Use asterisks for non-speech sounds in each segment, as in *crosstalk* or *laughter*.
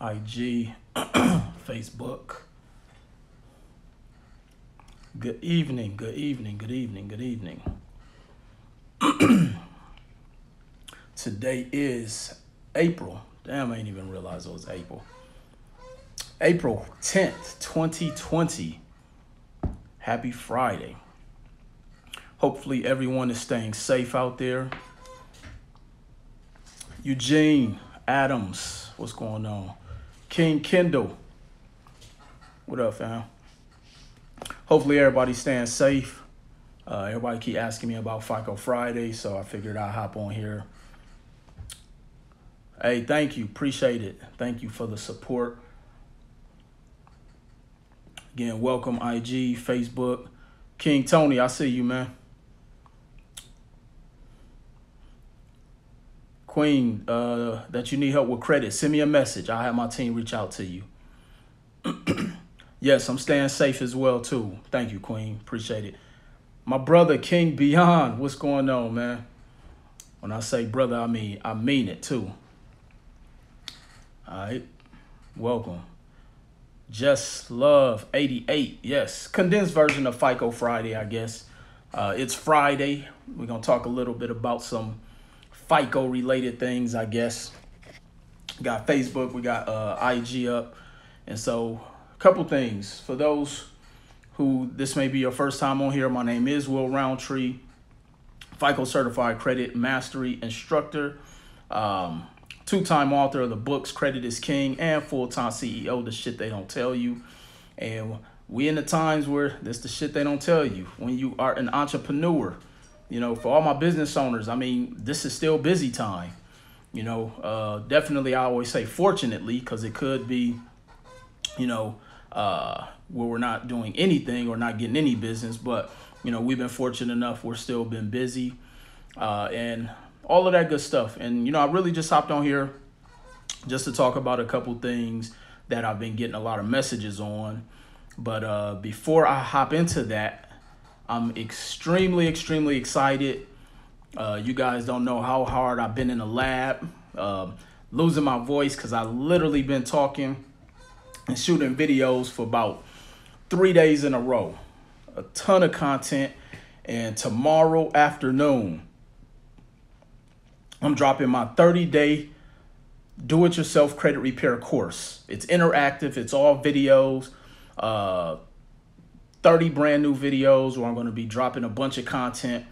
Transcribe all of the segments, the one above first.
IG, *clears throat* Facebook. Good evening, good evening, good evening, good evening. *clears throat* Today is April. Damn, I ain't even realize it was April. April 10th, 2020. Happy Friday. Hopefully, everyone is staying safe out there. Eugene Adams, what's going on? King Kendall, what up, fam? Hopefully, everybody's staying safe. Uh, everybody keep asking me about FICO Friday, so I figured I'd hop on here. Hey, thank you. Appreciate it. Thank you for the support. Again, welcome IG, Facebook. King Tony, I see you, man. Queen, uh, that you need help with credit, send me a message. I'll have my team reach out to you. *clears throat* yes, I'm staying safe as well, too. Thank you, Queen. Appreciate it. My brother, King Beyond, what's going on, man? When I say brother, I mean I mean it, too. All right. Welcome. Just Love 88. Yes. Condensed version of FICO Friday, I guess. Uh, it's Friday. We're going to talk a little bit about some FICO related things, I guess. Got Facebook, we got uh, IG up. And so, a couple things. For those who this may be your first time on here, my name is Will Roundtree, FICO Certified Credit Mastery Instructor. Um, two-time author of the books Credit is King and full-time CEO, the shit they don't tell you. And we in the times where this the shit they don't tell you. When you are an entrepreneur, you know, for all my business owners, I mean, this is still busy time. You know, uh, definitely I always say fortunately, because it could be, you know, uh, where we're not doing anything or not getting any business, but you know, we've been fortunate enough, we're still been busy. Uh, and all of that good stuff. And you know, I really just hopped on here just to talk about a couple things that I've been getting a lot of messages on. But uh, before I hop into that, I'm extremely, extremely excited. Uh, you guys don't know how hard I've been in the lab, uh, losing my voice because I literally been talking and shooting videos for about three days in a row. A ton of content. And tomorrow afternoon, I'm dropping my 30 day do it yourself credit repair course. It's interactive, it's all videos, uh, 30 brand new videos where I'm going to be dropping a bunch of content.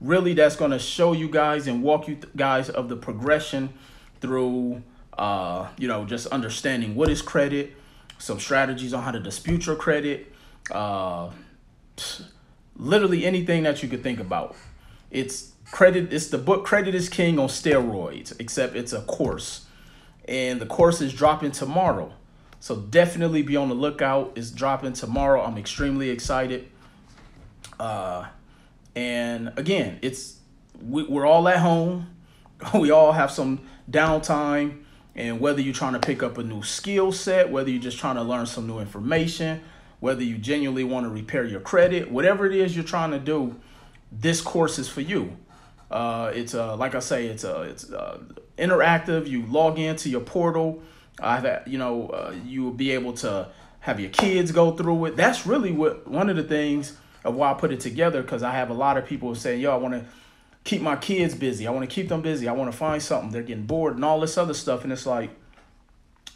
Really, that's going to show you guys and walk you guys of the progression through, uh, you know, just understanding what is credit, some strategies on how to dispute your credit, uh, literally anything that you could think about. It's credit it's the book credit is king on steroids except it's a course and the course is dropping tomorrow so definitely be on the lookout. It's dropping tomorrow. I'm extremely excited. Uh and again it's we, we're all at home. *laughs* We all have some downtime. And whether you're trying to pick up a new skill set whether you're just trying to learn some new information whether you genuinely want to repair your credit whatever it is you're trying to do this course is for you. Uh, it's uh, like I say, it's uh, it's uh, interactive. You log into your portal. I have you know uh, you will be able to have your kids go through it. That's really what one of the things of why I put it together because I have a lot of people saying, "Yo, I want to keep my kids busy. I want to keep them busy. I want to find something. They're getting bored and all this other stuff." And it's like,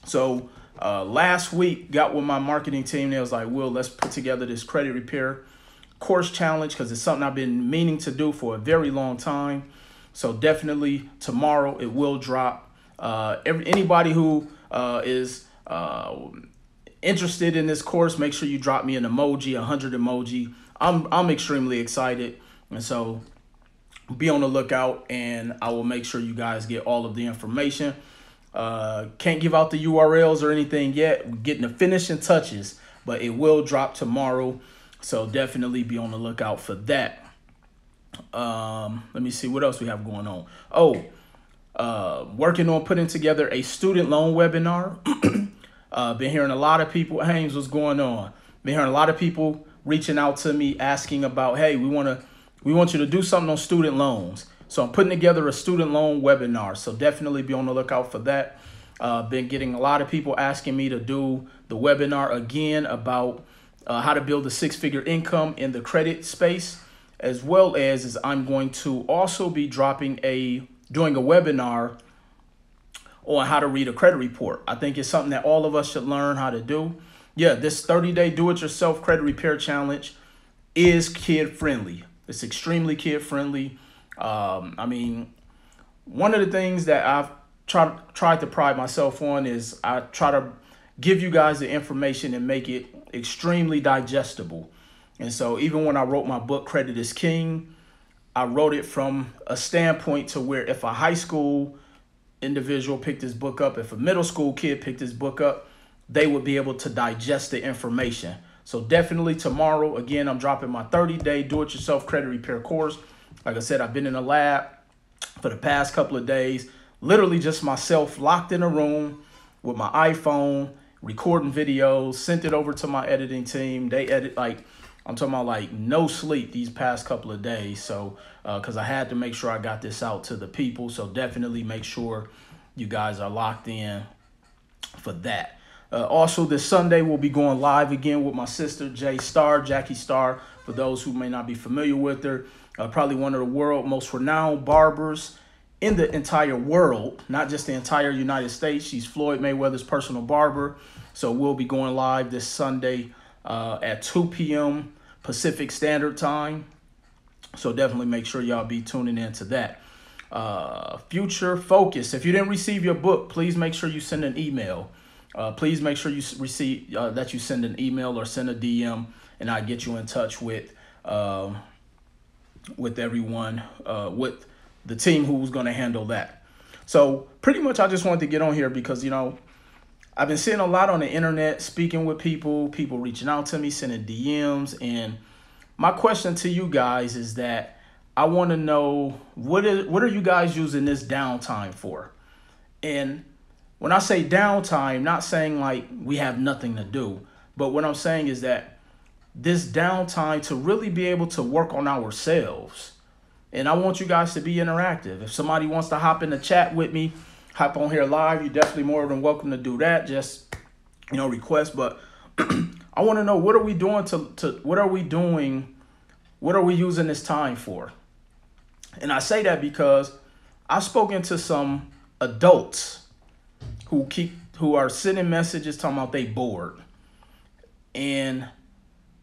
so uh, last week got with my marketing team. They was like, "Will, let's put together this credit repair." course challenge because it's something I've been meaning to do for a very long time. So definitely tomorrow it will drop. Uh, every, anybody who uh, is uh, interested in this course, make sure you drop me an emoji, a hundred emoji. I'm I'm extremely excited, and so be on the lookout, and I will make sure you guys get all of the information. Uh, can't give out the URLs or anything yet. We're getting the finishing touches, but it will drop tomorrow. So definitely be on the lookout for that. Um, let me see what else we have going on. Oh, uh, working on putting together a student loan webinar. *clears throat* uh, been hearing a lot of people, Haynes, what's going on? Been hearing a lot of people reaching out to me asking about, hey, we want to, we want you to do something on student loans. So I'm putting together a student loan webinar. So definitely be on the lookout for that. Uh, been getting a lot of people asking me to do the webinar again about uh, how to build a six-figure income in the credit space, as well as is I'm going to also be dropping a doing a webinar on how to read a credit report. I think it's something that all of us should learn how to do. Yeah, this 30-day do-it-yourself credit repair challenge is kid-friendly. It's extremely kid-friendly. Um, I mean, one of the things that I've tried to pride myself on is I try to give you guys the information and make it extremely digestible. And so even when I wrote my book Credit is King, I wrote it from a standpoint to where if a high school individual picked this book up, if a middle school kid picked this book up, they would be able to digest the information. So definitely tomorrow, again, I'm dropping my 30-day do-it-yourself credit repair course. Like I said, I've been in the lab for the past couple of days, literally just myself locked in a room with my iPhone, recording videos, sent it over to my editing team. They edit like I'm talking about like no sleep these past couple of days. So because uh, I had to make sure I got this out to the people. So definitely make sure you guys are locked in for that. Uh, also, this Sunday we'll be going live again with my sister Jay Star, Jackie Star. For those who may not be familiar with her, uh, probably one of the world most renowned barbers in the entire world, not just the entire United States. She's Floyd Mayweather's personal barber. So we'll be going live this Sunday uh, at 2 p.m. Pacific Standard Time. So definitely make sure y'all be tuning in to that. Uh, future focus. If you didn't receive your book, please make sure you send an email. Uh, please make sure you receive uh, that you send an email or send a DM, and I get you in touch with um, with everyone uh, with the team who's going to handle that. So pretty much, I just wanted to get on here because you know I've been seeing a lot on the internet, speaking with people, people reaching out to me, sending DMs. And my question to you guys is that I want to know what is what are you guys using this downtime for? And when I say downtime, not saying like we have nothing to do, but what I'm saying is that this downtime to really be able to work on ourselves. And I want you guys to be interactive. If somebody wants to hop in the chat with me, hop on here live, you're definitely more than welcome to do that. Just, you know, request. But *clears throat* I want to know what are we doing to, to what are we doing? What are we using this time for? And I say that because I've spoken to some adults who keep who are sending messages talking about they bored. And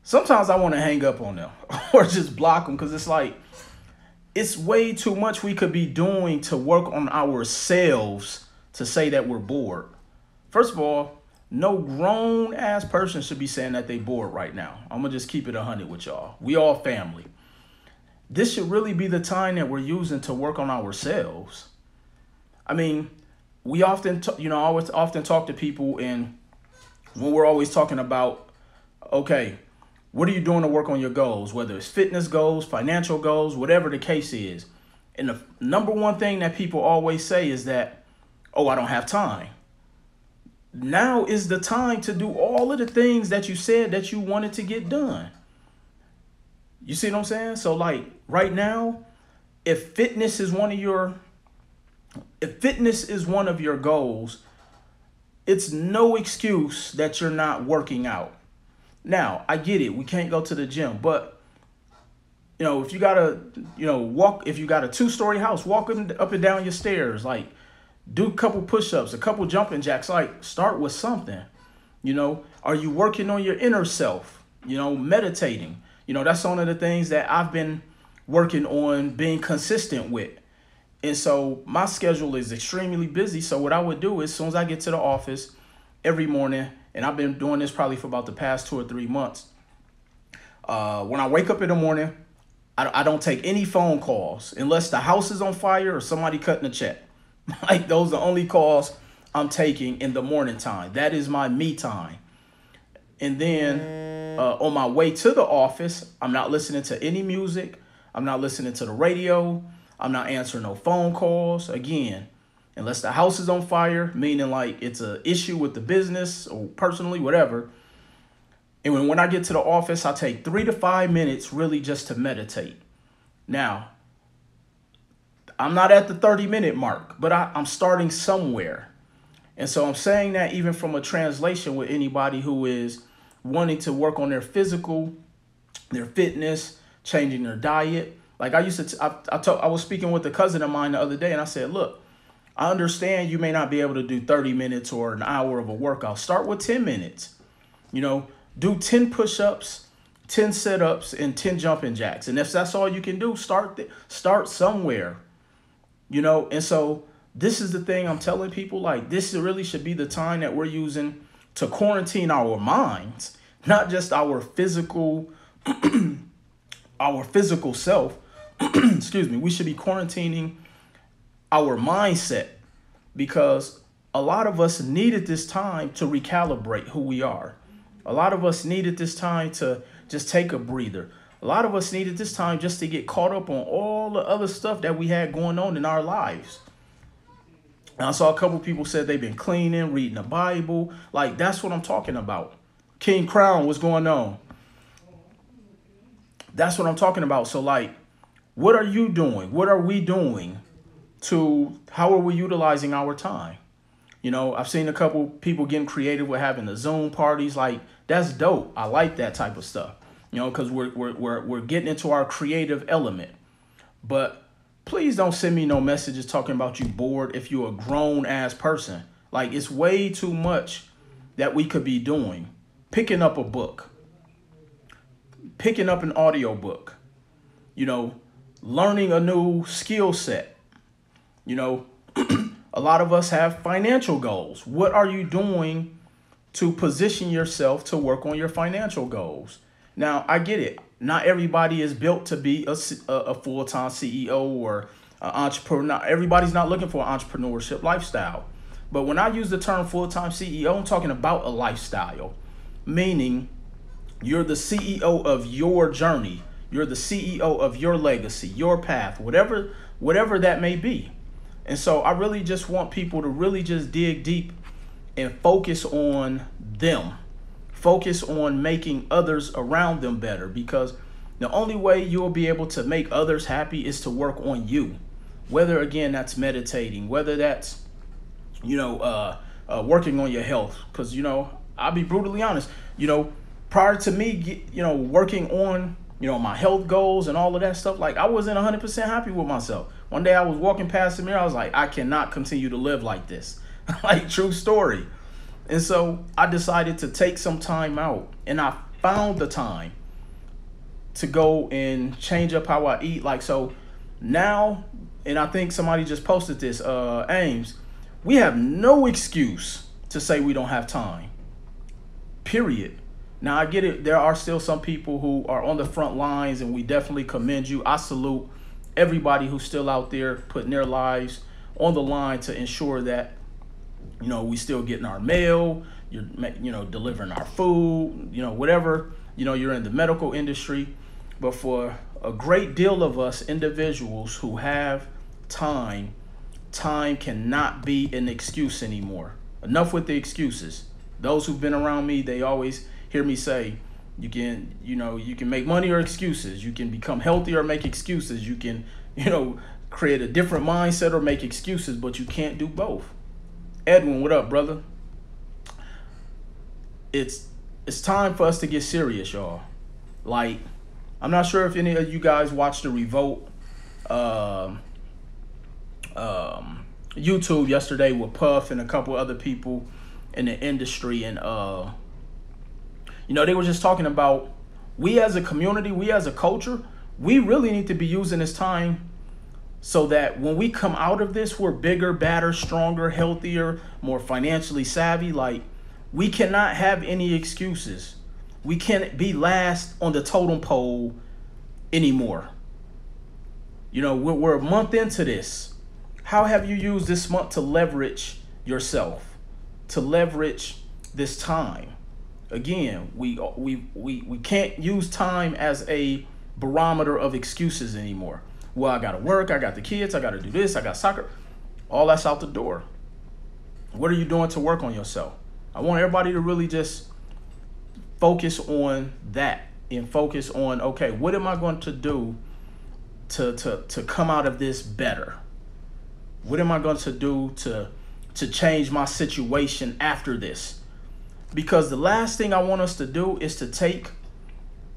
sometimes I want to hang up on them *laughs* or just block them because it's like it's way too much we could be doing to work on ourselves to say that we're bored. First of all, no grown ass person should be saying that they bored right now. I'm gonna just keep it 100 with y'all. We all family. This should really be the time that we're using to work on ourselves. I mean, we often, you know, I always often talk to people and when we're always talking about, okay, what are you doing to work on your goals, whether it's fitness goals, financial goals, whatever the case is? And the number one thing that people always say is that, oh, I don't have time. Now is the time to do all of the things that you said that you wanted to get done. You see what I'm saying? So like right now, if fitness is one of your if fitness is one of your goals, it's no excuse that you're not working out. Now, I get it. We can't go to the gym, but you know, if you got to, you know, walk, if you got a two-story house, walk up and down your stairs, like do a couple push-ups, a couple jumping jacks, like start with something. You know, are you working on your inner self? You know, meditating. You know, that's one of the things that I've been working on being consistent with. And so my schedule is extremely busy. So what I would do is as soon as I get to the office every morning, and I've been doing this probably for about the past two or three months. Uh, when I wake up in the morning, I, I don't take any phone calls unless the house is on fire or somebody cutting a check. *laughs* like those are the only calls I'm taking in the morning time. That is my me time. And then uh, on my way to the office, I'm not listening to any music. I'm not listening to the radio. I'm not answering no phone calls. Again, unless the house is on fire, meaning like it's a issue with the business or personally, whatever. And when, when I get to the office, I take three to five minutes really just to meditate. Now, I'm not at the 30 minute mark, but I, I'm starting somewhere. And so I'm saying that even from a translation with anybody who is wanting to work on their physical, their fitness, changing their diet. Like I used to, I, I, I was speaking with a cousin of mine the other day and I said, look, I understand you may not be able to do 30 minutes or an hour of a workout. Start with 10 minutes. You know, do 10 push-ups, 10 sit-ups, and 10 jumping jacks. And if that's all you can do, start start somewhere. You know, and so this is the thing I'm telling people like this really should be the time that we're using to quarantine our minds, not just our physical *clears throat* our physical self. *clears throat* Excuse me. We should be quarantining our mindset because a lot of us needed this time to recalibrate who we are. A lot of us needed this time to just take a breather. A lot of us needed this time just to get caught up on all the other stuff that we had going on in our lives. And I saw a couple people said they've been cleaning, reading the Bible. Like that's what I'm talking about. King Crown, what's going on? That's what I'm talking about. So like, what are you doing? What are we doing to how are we utilizing our time? You know, I've seen a couple people getting creative with having the Zoom parties. Like that's dope. I like that type of stuff. You know, because we're, we're we're we're getting into our creative element. But please don't send me no messages talking about you bored if you're a grown ass person. Like it's way too much that we could be doing. Picking up a book, picking up an audio book, you know, learning a new skill set. You know, *clears throat* a lot of us have financial goals. What are you doing to position yourself to work on your financial goals? Now, I get it not everybody is built to be a, a full-time CEO or an entrepreneur. Everybody's not looking for an entrepreneurship lifestyle. But when I use the term full-time CEO, I'm talking about a lifestyle, meaning you're the CEO of your journey. You're the CEO of your legacy, your path, whatever whatever that may be. And so I really just want people to really just dig deep and focus on them Focus on making others around them better because the only way you'll be able to make others happy is to work on you. Whether again that's meditating, whether that's you know uh, uh, working on your health. Because you know I'll be brutally honest. You know prior to me, you know working on you know my health goals and all of that stuff, like I wasn't 100% happy with myself. One day I was walking past the mirror, I was like, I cannot continue to live like this. *laughs* like true story. And so I decided to take some time out and I found the time to go and change up how I eat. Like, so now, and I think somebody just posted this, uh, Ames, we have no excuse to say we don't have time. Period. Now, I get it. There are still some people who are on the front lines, and we definitely commend you. I salute everybody who's still out there putting their lives on the line to ensure that you know, we still getting our mail, you're, you know, delivering our food, you know, whatever, you know, you're in the medical industry. But for a great deal of us individuals who have time, time cannot be an excuse anymore. Enough with the excuses. Those who've been around me, they always hear me say, you can, you know, you can make money or excuses. You can become healthy or make excuses. You can, *laughs* you know, create a different mindset or make excuses, but you can't do both. Edwin, what up, brother? It's it's time for us to get serious, y'all. Like, I'm not sure if any of you guys watched the Revolt uh, um, YouTube yesterday with Puff and a couple other people in the industry, and uh, you know they were just talking about we as a community, we as a culture, we really need to be using this time so that when we come out of this, we're bigger, badder, stronger, healthier, more financially savvy. Like, we cannot have any excuses. We can't be last on the totem pole anymore. You know, we're, we're a month into this. How have you used this month to leverage yourself, to leverage this time? Again, we, we, we, we can't use time as a barometer of excuses anymore well, I gotta work, I got the kids, I gotta do this, I got soccer. All that's out the door. What are you doing to work on yourself? I want everybody to really just focus on that and focus on okay, what am I going to do to to to come out of this better? What am I going to do to to change my situation after this. Because the last thing I want us to do is to take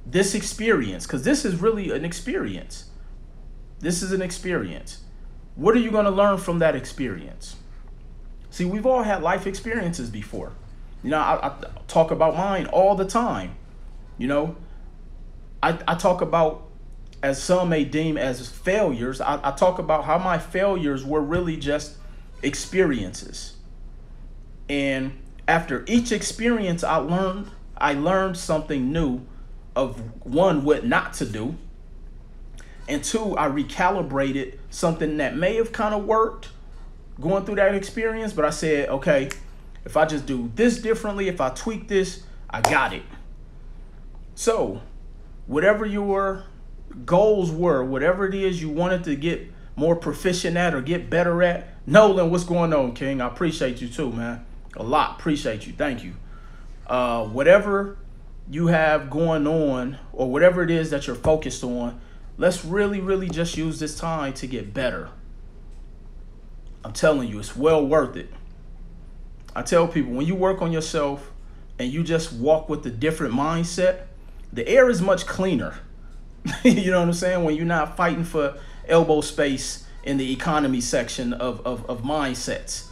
this experience, because this is really an experience. This is an experience. What are you going to learn from that experience? See, we've all had life experiences before. You know, I, I talk about mine all the time. You know, I, I talk about, as some may deem as failures, I, I talk about how my failures were really just experiences. And after each experience I learned, I learned something new of one, what not to do. And two, I recalibrated something that may have kind of worked going through that experience, but I said, okay, if I just do this differently, if I tweak this, I got it. So, whatever your goals were, whatever it is you wanted to get more proficient at or get better at, Nolan, what's going on, King? I appreciate you too, man. A lot. Appreciate you. Thank you. Uh, whatever you have going on or whatever it is that you're focused on, let's really, really just use this time to get better. I'm telling you, it's well worth it. I tell people when you work on yourself and you just walk with a different mindset, the air is much cleaner. *laughs* you know what I'm saying? When you're not fighting for elbow space in the economy section of, of, of mindsets.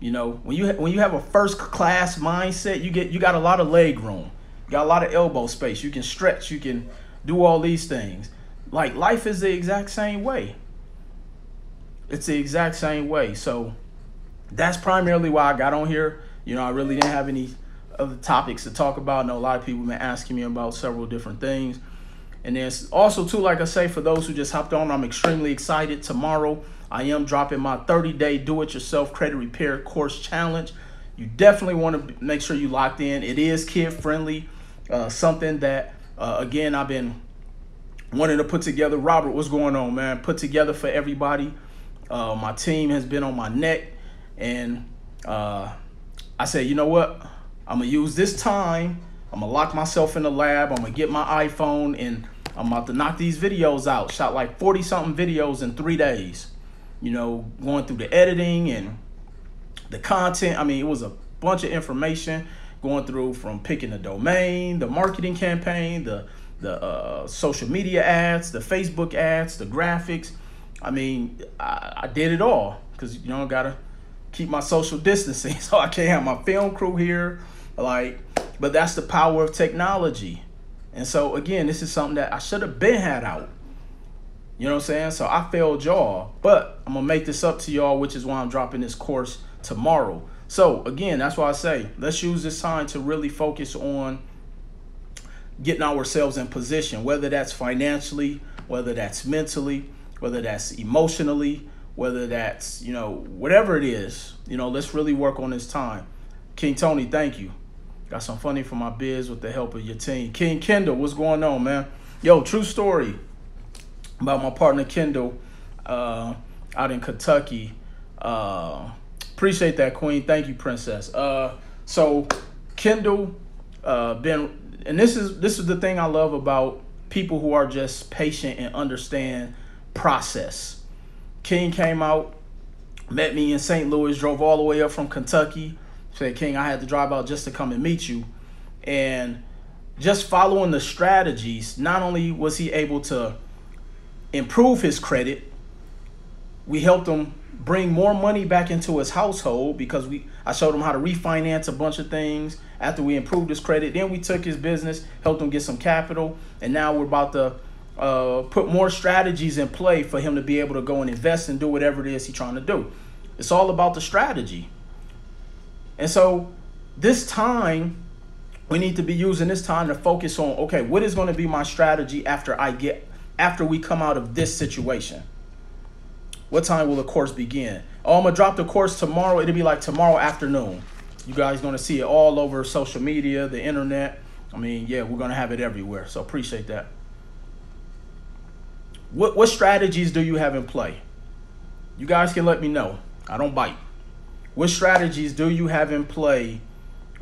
You know, when you when you have a first class mindset, you get you got a lot of leg room. You got a lot of elbow space. You can stretch, you can do all these things. Like life is the exact same way. It's the exact same way. So that's primarily why I got on here. You know, I really didn't have any other topics to talk about. I know a lot of people have been asking me about several different things. And then also too, like I say, for those who just hopped on, I'm extremely excited. Tomorrow, I am dropping my 30-day do-it-yourself credit repair course challenge. You definitely want to make sure you locked in. It is kid-friendly, uh, something that, uh, again, I've been wanting to put together. Robert, what's going on, man? Put together for everybody. Uh, my team has been on my neck, and uh, I said, you know what? I'm gonna use this time. I'm gonna lock myself in the lab. I'm gonna get my iPhone and I'm about to knock these videos out. Shot like 40 something videos in three days. You know, going through the editing and the content. I mean, it was a bunch of information going through from picking the domain, the marketing campaign, the the uh, social media ads, the Facebook ads, the graphics. I mean, I, I did it all because you know I gotta keep my social *laughs* distancing, so I can't have my film crew here. Like, but that's the power of technology. And so again, this is something that I should have been had out. You know what I'm saying? So I failed y'all, but I'm gonna make this up to y'all, which is why I'm dropping this course tomorrow. So again, that's why I say let's use this time to really focus on getting ourselves in position, whether that's financially, whether that's mentally, whether that's emotionally, whether that's, you know, whatever it is, you know, let's really work on this time. King Tony, thank you. Got some funny for my biz with the help of your team. King Kendall, what's going on, man? Yo, true story about my partner Kendall uh, out in Kentucky. Uh, appreciate that, Queen. Thank you, Princess. Uh, so Kendall uh, been, and this is this is the thing I love about people who are just patient and understand process. King came out, met me in St. Louis, drove all the way up from Kentucky said, King, I had to drive out just to come and meet you. And just following the strategies, not only was he able to improve his credit, we helped him bring more money back into his household because we I showed him how to refinance a bunch of things after we improved his credit. Then we took his business, helped him get some capital, and now we're about to uh, put more strategies in play for him to be able to go and invest and do whatever it is he's trying to do. It's all about the strategy. And so this time, we need to be using this time to focus on, okay, what is going to be my strategy after I get, after we come out of this situation? What time will the course begin? Oh, I'm going to drop the course tomorrow. It'll be like tomorrow afternoon. You guys going to see it all over social media, the internet. I mean, yeah, we're going to have it everywhere. So appreciate that. What, what strategies do you have in play? You guys can let me know. I don't bite. What strategies do you have in play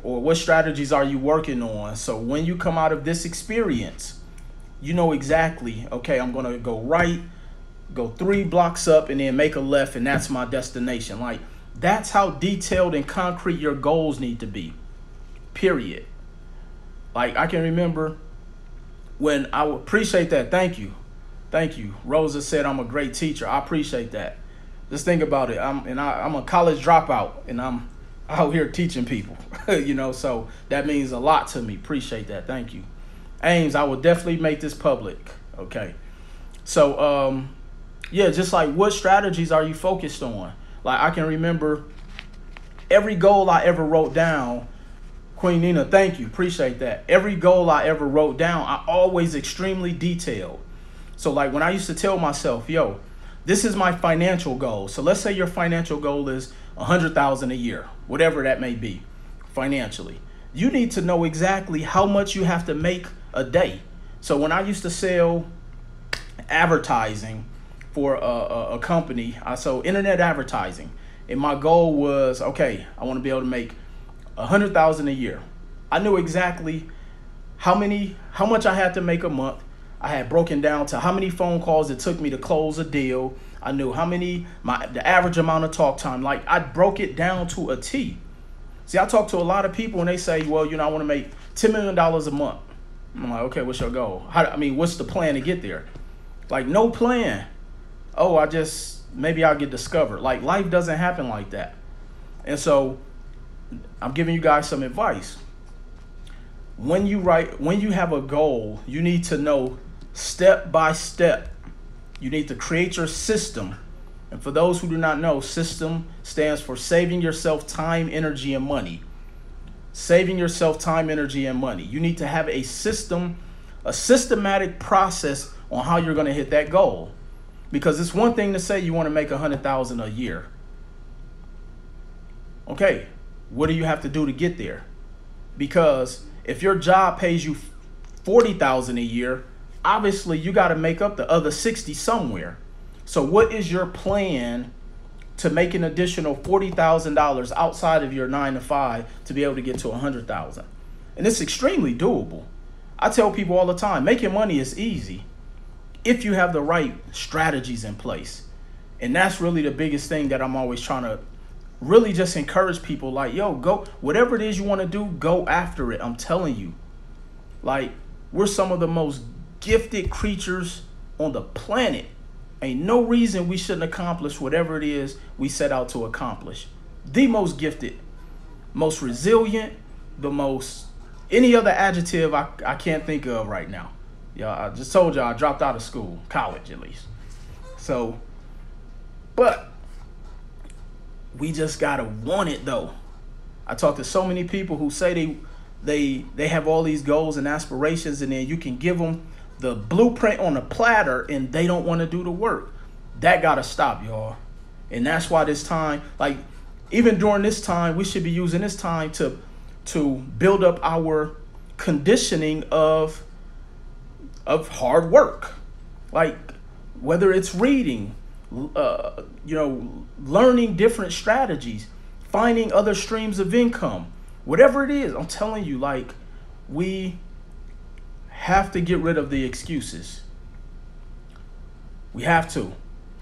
or what strategies are you working on? So when you come out of this experience, you know exactly, okay, I'm going to go right, go three blocks up and then make a left and that's my destination. Like That's how detailed and concrete your goals need to be. Period. Like I can remember when I appreciate that. Thank you. Thank you. Rosa said I'm a great teacher. I appreciate that. Just think about it. I'm and I, I'm a college dropout and I'm out here teaching people. *laughs* you know, so that means a lot to me. Appreciate that. Thank you. Ames, I will definitely make this public. Okay. So um yeah, just like what strategies are you focused on? Like I can remember every goal I ever wrote down. Queen Nina, thank you. Appreciate that. Every goal I ever wrote down, I always extremely detailed. So like when I used to tell myself, yo, this is my financial goal. So let's say your financial goal is a hundred thousand a year, whatever that may be, financially. You need to know exactly how much you have to make a day. So when I used to sell advertising for a, a, a company. I sold internet advertising, and my goal was okay. I want to be able to make a hundred thousand a year. I knew exactly how many, how much I had to make a month. I had broken down to how many phone calls it took me to close a deal. I knew how many my the average amount of talk time. Like I broke it down to a T. See, I talk to a lot of people and they say, well, you know, I want to make ten million dollars a month. I'm like, okay, what's your goal? How, I mean, what's the plan to get there? Like no plan oh, I just maybe I'll get discovered. Like life doesn't happen like that. And so I'm giving you guys some advice. When you write when you have a goal, you need to know step by step. You need to create your system. And for those who do not know, system stands for saving yourself time, energy, and money. Saving yourself time, energy, and money. You need to have a system, a systematic process on how you're going to hit that goal. Because it's one thing to say you want to make a hundred thousand a year. Okay, what do you have to do to get there? Because if your job pays you forty thousand a year, obviously you got to make up the other sixty somewhere. So what is your plan to make an additional forty thousand dollars outside of your nine to five to be able to get to a hundred thousand? And it's extremely doable. I tell people all the time, making money is easy if you have the right strategies in place. And that's really the biggest thing that I'm always trying to really just encourage people like, yo, go, whatever it is you want to do, go after it. I'm telling you. Like, we're some of the most gifted creatures on the planet. Ain't no reason we shouldn't accomplish whatever it is we set out to accomplish. The most gifted, most resilient, the most, any other adjective I, I can't think of right now. Yeah, I just told y'all I dropped out of school, college at least. So, but we just gotta want it though. I talk to so many people who say they they they have all these goals and aspirations, and then you can give them the blueprint on a platter, and they don't want to do the work. That gotta stop, y'all. And that's why this time, like even during this time, we should be using this time to to build up our conditioning of of hard work. Like whether it's reading, uh, you know, learning different strategies, finding other streams of income, whatever it is, I'm telling you, like, we have to get rid of the excuses. We have to.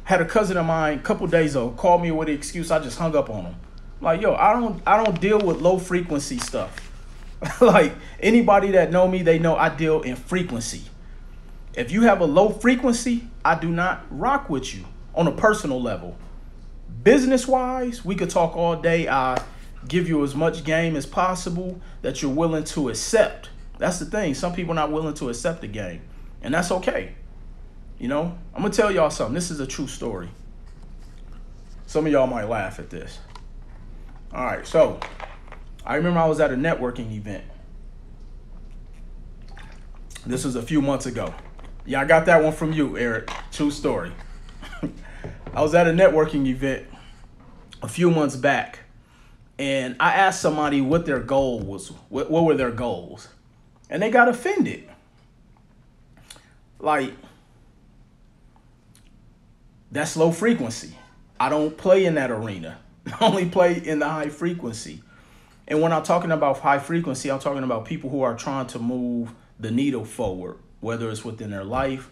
Had a cousin of mine a couple days ago call me with an excuse. I just hung up on him. Like, yo, I don't, I don't deal with low frequency stuff. *laughs* like anybody that know me, they know I deal in frequency. If you have a low frequency, I do not rock with you on a personal level. Business wise, we could talk all day. I give you as much game as possible that you're willing to accept. That's the thing. Some people are not willing to accept the game, and that's okay. You know, I'm gonna tell y'all something. This is a true story. Some of y'all might laugh at this. All right, so I remember I was at a networking event. This was a few months ago. Yeah, I got that one from you, Eric. True story. *laughs* I was at a networking event a few months back, and I asked somebody what their goal was. What, what were their goals? And they got offended. Like, that's low frequency. I don't play in that arena. *laughs* I only play in the high frequency. And when I'm talking about high frequency, I'm talking about people who are trying to move the needle forward whether it's within their life,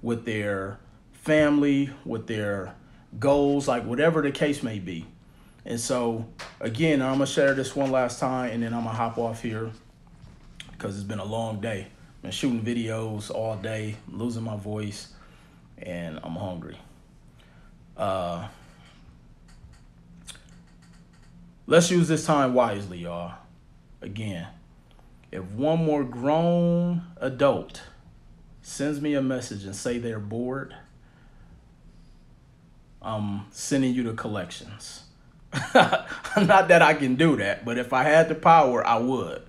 with their family, with their goals, like whatever the case may be. And so, again, I'm gonna share this one last time, and then I'm gonna hop off here because it's been a long day. Been shooting videos all day, losing my voice, and I'm hungry. Uh, let's use this time wisely, y'all. Again, if one more grown adult sends me a message and say they're bored, I'm sending you to collections. *laughs* Not that I can do that, but if I had the power, I would.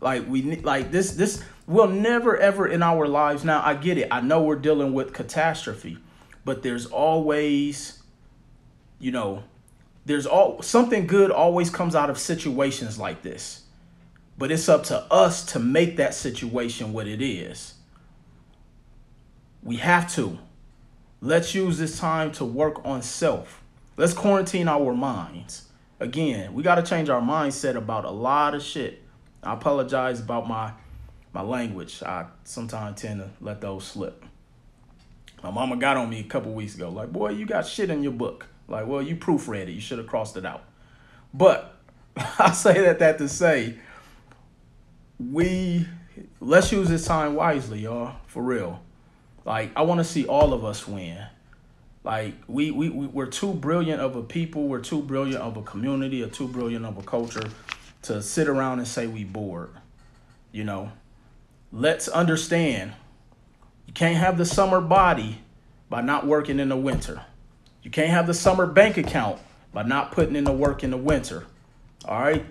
Like we like this this will never ever in our lives. Now I get it. I know we're dealing with catastrophe, but there's always you know, there's all something good always comes out of situations like this. But it's up to us to make that situation what it is. We have to. Let's use this time to work on self. Let's quarantine our minds. Again, we got to change our mindset about a lot of shit. I apologize about my my language. I sometimes tend to let those slip. My mama got on me a couple weeks ago, like, boy, you got shit in your book. Like, well, you proofread it. You should have crossed it out. But *laughs* I say that that to say, we let's use this time wisely, y'all. For real. Like, I want to see all of us win. Like we, we, we we're too brilliant of a people, we're too brilliant of a community, or too brilliant of a culture to sit around and say we bored. You know, let's understand you can't have the summer body by not working in the winter. You can't have the summer bank account by not putting in the work in the winter. All right.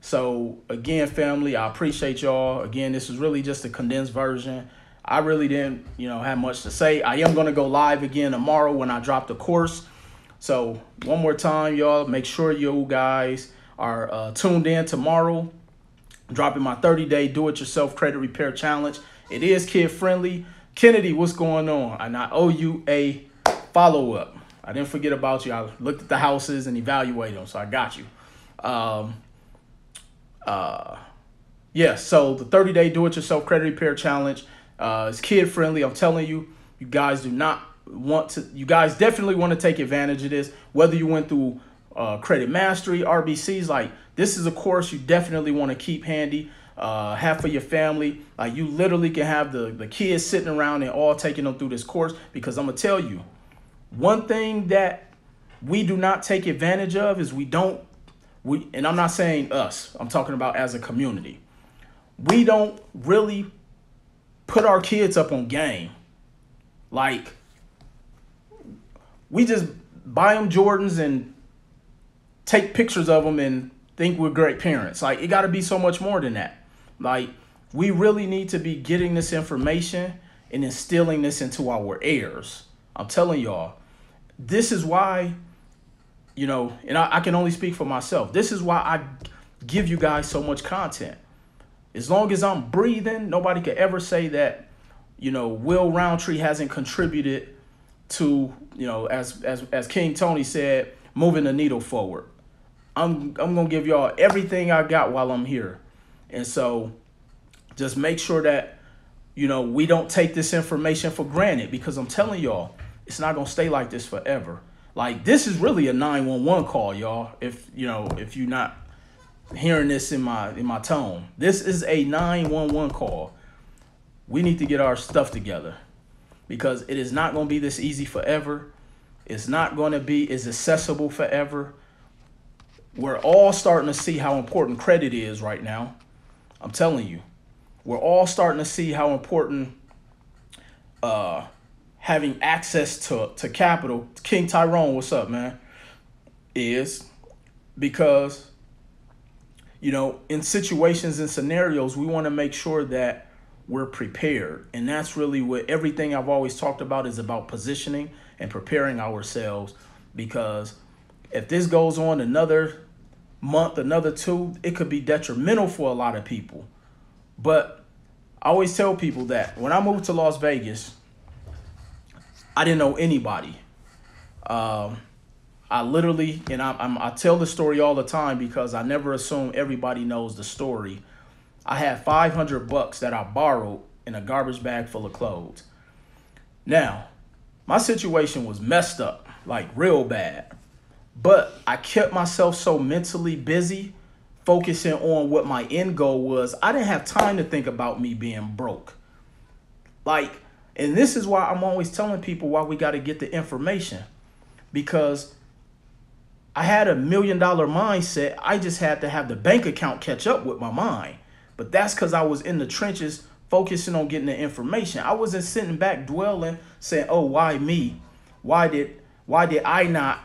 So again, family, I appreciate y'all. Again, this is really just a condensed version. I really didn't, you know, have much to say. I am going to go live again tomorrow when I drop the course. So one more time, y'all, make sure you guys are uh, tuned in tomorrow. Dropping my 30-day do-it-yourself credit repair challenge. It is kid-friendly. Kennedy, what's going on? And I owe you a follow-up. I didn't forget about you. I looked at the houses and evaluated them, so I got you. Um, uh, yeah, so the 30-day do-it-yourself credit repair challenge uh, it's kid friendly. I'm telling you, you guys do not want to. You guys definitely want to take advantage of this. Whether you went through uh, credit mastery, RBCs, like this is a course you definitely want to keep handy. Uh, have for your family. Like you literally can have the the kids sitting around and all taking them through this course because I'm gonna tell you, one thing that we do not take advantage of is we don't we and I'm not saying us. I'm talking about as a community. We don't really put our kids up on game. Like, we just buy them Jordans and take pictures of them and think we're great parents. Like, it got to be so much more than that. Like, we really need to be getting this information and instilling this into our heirs. I'm telling y'all, this is why, you know, and I, I, can only speak for myself. This is why I give you guys so much content. As long as I'm breathing, nobody could ever say that, you know, Will Roundtree hasn't contributed to, you know, as as as King Tony said, moving the needle forward. I'm I'm gonna give y'all everything I got while I'm here. And so just make sure that, you know, we don't take this information for granted because I'm telling y'all, it's not gonna stay like this forever. Like this is really a 911 call, y'all. If you know, if you're not hearing this in my in my tone. This is a 911 call. We need to get our stuff together because it is not to be this easy forever. It's not to be as accessible forever. We're all starting to see how important credit is right now. I'm telling you. We're all starting to see how important uh, having access to, to capital, King Tyrone, what's up, man? Is because you know, in situations and scenarios, we want to make sure that we're prepared. And that's really what everything I've always talked about is about positioning and preparing ourselves because if this goes on another month, another two, it could be detrimental for a lot of people. But I always tell people that when I moved to Las Vegas, I didn't know anybody. Um, I literally, and I, I'm, I tell the story all the time because I never assume everybody knows the story. I had 500 bucks that I borrowed in a garbage bag full of clothes. Now, my situation was messed up, like real bad. But I kept myself so mentally busy focusing on what my end goal was. I didn't have time to think about me being broke. Like, and this is why I'm always telling people why we got to get the information because I had a million dollar mindset. I just had to have the bank account catch up with my mind. But that's because I was in the trenches focusing on getting the information. I wasn't sitting back dwelling saying, oh, why me? Why did why did I not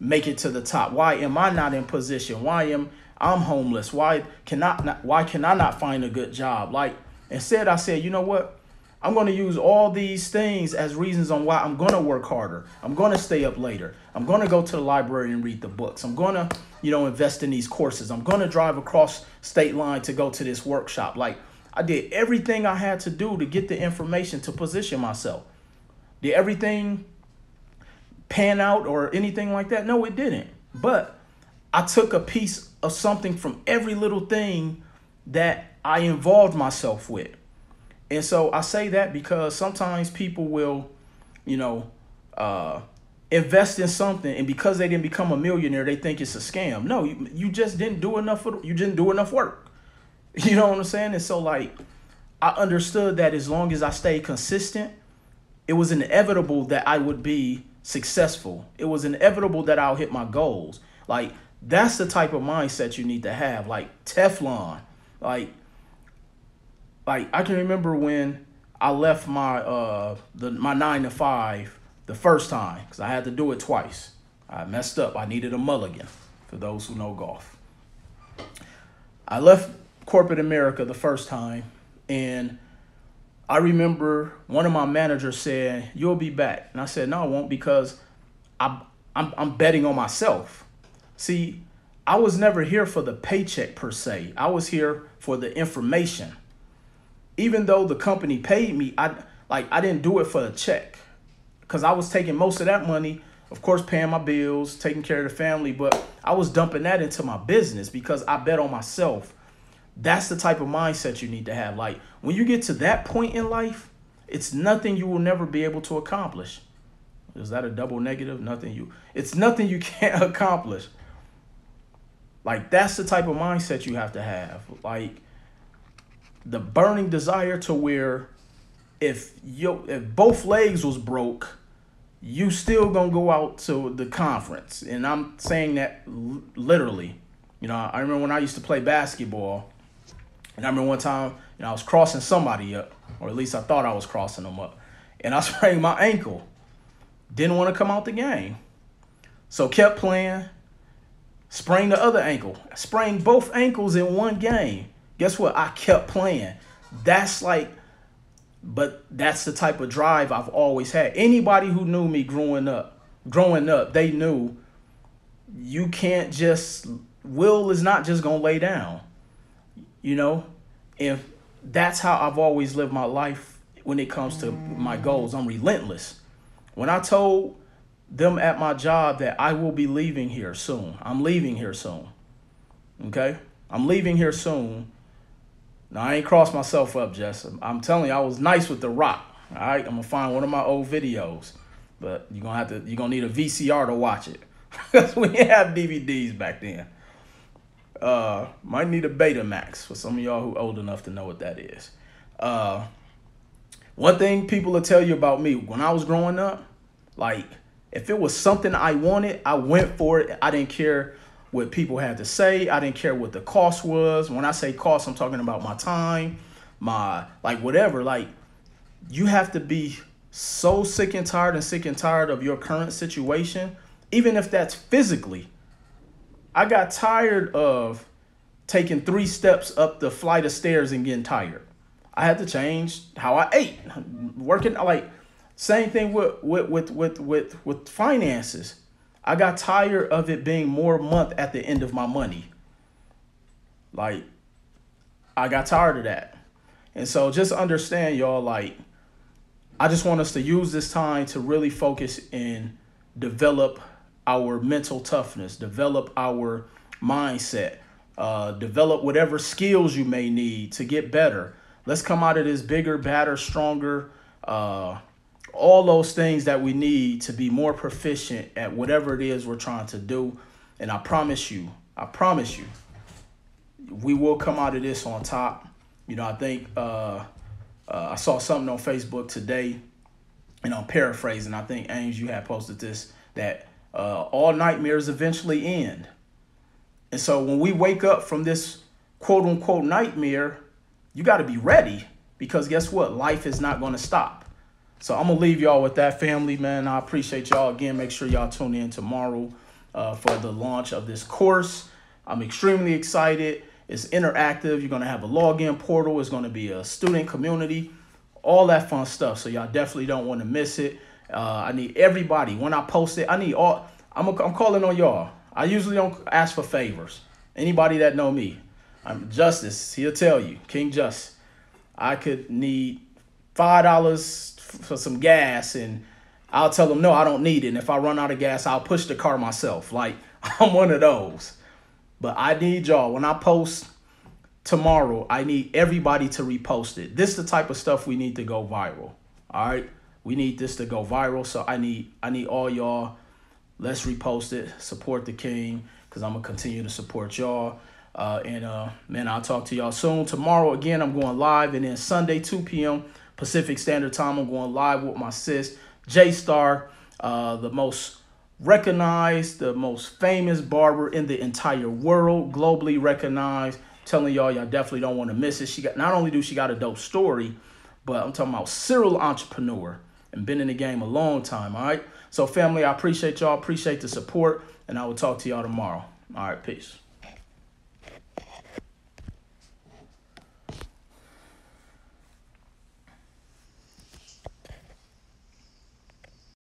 make it to the top? Why am I not in position? Why am I'm homeless? Why can I not why can I not find a good job? Like instead I said, you know what? I'm going to use all these things as reasons on why I'm going to work harder. I'm going to stay up later. I'm going to go to the library and read the books. I'm going to, you know, invest in these courses. I'm going to drive across state line to go to this workshop. Like I did everything I had to do to get the information to position myself. Did everything pan out or anything like that? No, it didn't. But I took a piece of something from every little thing that I involved myself with. And so I say that because sometimes people will, you know, uh, invest in something and because they didn't become a millionaire, they think it's a scam. No, you, you just didn't do enough. For, you didn't do enough work. *laughs* You know what I'm saying? And so like, I understood that as long as I stayed consistent, it was inevitable that I would be successful. It was inevitable that I'll hit my goals. Like that's the type of mindset you need to have. Like Teflon. Like like I can remember when I left my uh the my nine to five the first time because I had to do it twice. I messed up. I needed a mulligan for those who know golf. I left corporate America the first time and I remember one of my managers said, "You'll be back," and I said, "No, I won't because I'm I'm, I'm betting on myself." See, I was never here for the paycheck per se. I was here for the information even though the company paid me, I like I didn't do it for the check because I was taking most of that money, of course, paying my bills, taking care of the family, but I was dumping that into my business because I bet on myself. That's the type of mindset you need to have. Like when you get to that point in life, it's nothing you will never be able to accomplish. Is that a double negative? Nothing you. It's nothing you *laughs* can't accomplish. Like that's the type of mindset you have to have. Like the burning desire to where if you if both legs was broke, you still gonna go out to the conference. And I'm saying that literally. You know, I remember when I used to play basketball, and I remember one time, you know, I was crossing somebody up, or at least I thought I was crossing them up, and I *laughs* sprained my ankle. Didn't want to come out the game, so kept playing. Sprained the other ankle. Sprained both ankles in one game guess what? I kept playing. That's like, but that's the type of drive I've always had. Anybody who knew me growing up, growing up, they knew you can't just, Will is not just going to lay down, you know? If that's how I've always lived my life when it comes to my goals. I'm relentless. When I told them at my job that I will be leaving here soon, I'm leaving here soon. Okay? I'm leaving here soon now I ain't crossed myself up, Jess. I'm telling you, I was nice with the rock. All right, I'm gonna find one of my old videos, but you're gonna have to. You're gonna need a VCR to watch it *laughs* because we didn't have DVDs back then. Uh, might need a Betamax for some of y'all who old enough to know what that is. Uh, one thing people will tell you about me when I was growing up, like if it was something I wanted, I went for it. I didn't care what people had to say. I didn't care what the cost was. When I say cost, I'm talking about my time, my like whatever. Like you have to be so sick and tired and sick and tired of your current situation, even if that's physically. I got tired of taking three steps up the flight of stairs and getting tired. I had to change how I ate. Working like same thing with with with with with, with finances. I got tired of it being more month at the end of my money. Like, I got tired of that. And so just understand, y'all, like, I just want us to use this time to really focus and develop our mental toughness, develop our mindset, uh, develop whatever skills you may need to get better. Let's come out of this bigger, badder, stronger, uh, all those things that we need to be more proficient at whatever it is we're trying to do. And I promise you, I promise you, we will come out of this on top. You know, I think uh, uh, I saw something on Facebook today, and I'm paraphrasing. I think Ames, you had posted this that uh, all nightmares eventually end. And so when we wake up from this quote unquote nightmare, you got to be ready because guess what? Life is not going to stop. So I'm gonna leave y'all with that family, man. I appreciate y'all again. Make sure y'all tune in tomorrow uh, for the launch of this course. I'm extremely excited. It's interactive. You're gonna have a login portal. It's gonna be a student community, all that fun stuff. So y'all definitely don't want to miss it. Uh, I need everybody when I post it. I need all. I'm a, I'm calling on y'all. I usually don't ask for favors. Anybody that know me, I'm Justice. He'll tell you, King Just. I could need five dollars for some gas and I'll tell them no, I don't need it. And if I run out of gas, I'll push the car myself. Like *laughs* I'm one of those. But I need y'all when I post tomorrow, I need everybody to repost it. This is the type of stuff we need to go viral. All right? We need this to go viral. So I need I need all y'all let's repost it, support the king cuz I'm to continue to support y'all. Uh, and uh, man, I'll talk to y'all soon. Tomorrow again, I'm going live and then Sunday 2 p.m. Pacific Standard Time. I'm going live with my sis, J Star, uh, the most recognized, the most famous barber in the entire world, globally recognized. telling y'all, y'all definitely don't want to miss it. She got not only do she got a dope story, but I'm talking about serial entrepreneur and been in the game a long time. All right. So family, I appreciate y'all, appreciate the support, and I will talk to y'all tomorrow. All right, peace.